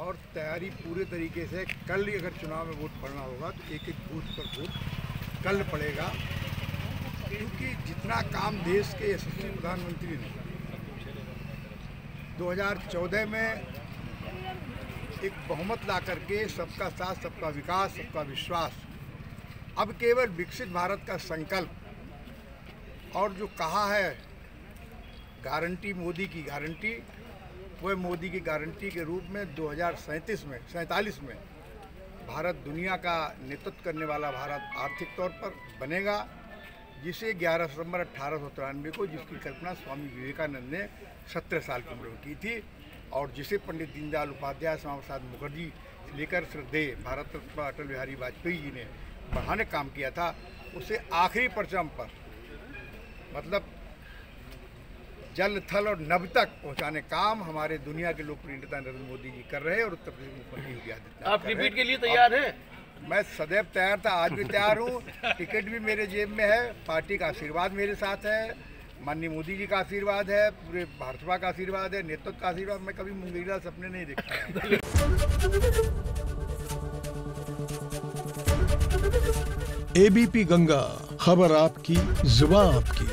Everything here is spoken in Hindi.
और तैयारी पूरे तरीके से। कल अगर चुनाव में वोट पड़ना होगा तो एक एक बूथ पर वोट कल पड़ेगा। क्योंकि जितना काम देश के यशस्वी प्रधानमंत्री ने 2014 में एक बहुमत ला करके सबका साथ, सबका विकास, सबका विश्वास। अब केवल विकसित भारत का संकल्प और जो कहा है, गारंटी मोदी की गारंटी वह मोदी की गारंटी के रूप में दो हज़ार सैंतीस में, सैंतालीस में भारत दुनिया का नेतृत्व करने वाला भारत आर्थिक तौर पर बनेगा, जिसे 11 सितंबर अठारह को, जिसकी कल्पना स्वामी विवेकानंद ने 17 साल की उम्र में की थी, और जिसे पंडित दीनदयाल उपाध्याय श्यामा प्रसाद मुखर्जी लेकर श्रद्धेय भारत रत्न अटल बिहारी वाजपेयी जी ने बढ़ाने काम किया था, उसे आखिरी परचम पर मतलब जल थल और नभ तक पहुँचाने काम हमारे दुनिया के लोकप्रिय नेता नरेंद्र मोदी जी कर रहे हैं और उत्तर प्रदेश मुख्यमंत्री योगी आदित्यनाथ आप रिपीट के लिए तैयार हैं? मैं सदैव तैयार था आज भी तैयार हूँ। टिकट भी मेरे जेब में है पार्टी का आशीर्वाद मेरे साथ है माननीय मोदी जी का आशीर्वाद है पूरे भाजपा का आशीर्वाद है नेतृत्व का आशीर्वाद मैं कभी मुंगेरा सपने नहीं देखता। एबीपी गंगा खबर आपकी ज़ुबान आपकी।